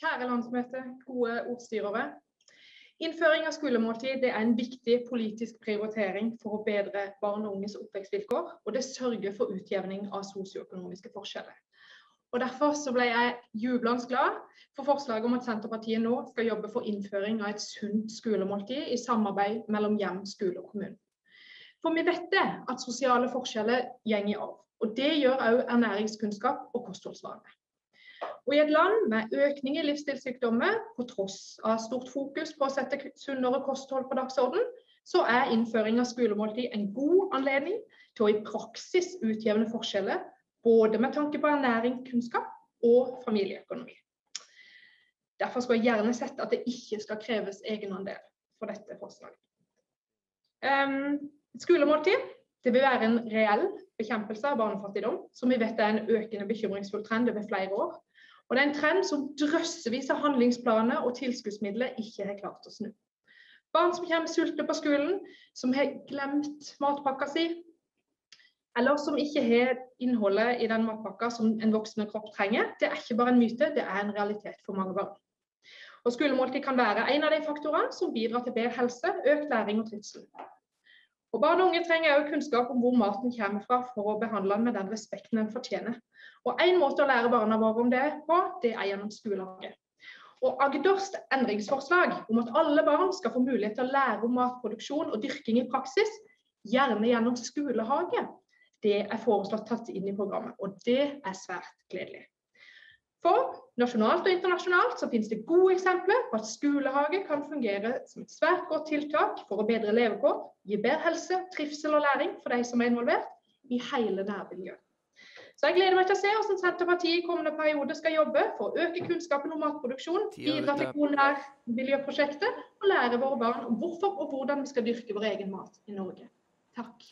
Kjære landsmøte, gode ordstyrere. Innføring av skolemåltid er en viktig politisk prioritering for å bedre barn og unges oppvekstvilkår, og det sørger for utjevning av sosioøkonomiske forskjeller. Og Derfor ble jeg jublende glad for forslaget om at Senterpartiet nå skal jobbe for innføring av et sunt skolemåltid i samarbeid mellom hjem, skole og kommune. For vi vet det at sosiale forskjeller går i arv. Og det gjør òg ernæringskunnskap og kostholdsvaner. Og I et land med økning i livsstilssykdommer, på tross av stort fokus på å sette sunnere kosthold på dagsorden, så er innføring av skolemåltid en god anledning til å i praksis utjevne forskjeller, både med tanke på ernæring, kunnskap og familieøkonomi. Derfor skulle jeg gjerne sett at det ikke skal kreves egenandel for dette forslaget. Um, skolemåltid det vil være en reell bekjempelse av barnefattigdom, som vi vet er en økende bekymringsfull trend over flere år. Og det er en trend som drøssevis av handlingsplaner og tilskuddsmidler ikke har klart å snu. Barn som kommer sultne på skolen, som har glemt matpakka si, eller som ikke har innholdet i den matpakka som en voksen kropp trenger, det er ikke bare en myte, det er en realitet for mange barn. Og Skolemåltid kan være en av de faktorene som bidrar til bedre helse, økt læring og trivsel. Og Barn og unge trenger også kunnskap om hvor maten kommer fra, for å behandle den med den respekten den fortjener. Og En måte å lære barna våre om det på, det er gjennom skolelaget. Og Agders endringsforslag om at alle barn skal få mulighet til å lære om matproduksjon og dyrking i praksis, gjerne gjennom skolehage, det er foreslått tatt inn i programmet. Og det er svært gledelig. For nasjonalt og internasjonalt så finnes det gode eksempler på at skolehage kan fungere som et svært godt tiltak for å bedre levekår, gi bedre helse, trivsel og læring for de som er involvert, i hele nærmiljøet. Så jeg gleder meg til å se hvordan Senterpartiet i kommende periode skal jobbe for å øke kunnskapen om matproduksjon, bidra til gode nærmiljøprosjekter og lære våre barn om hvorfor og hvordan vi skal dyrke vår egen mat i Norge. Takk.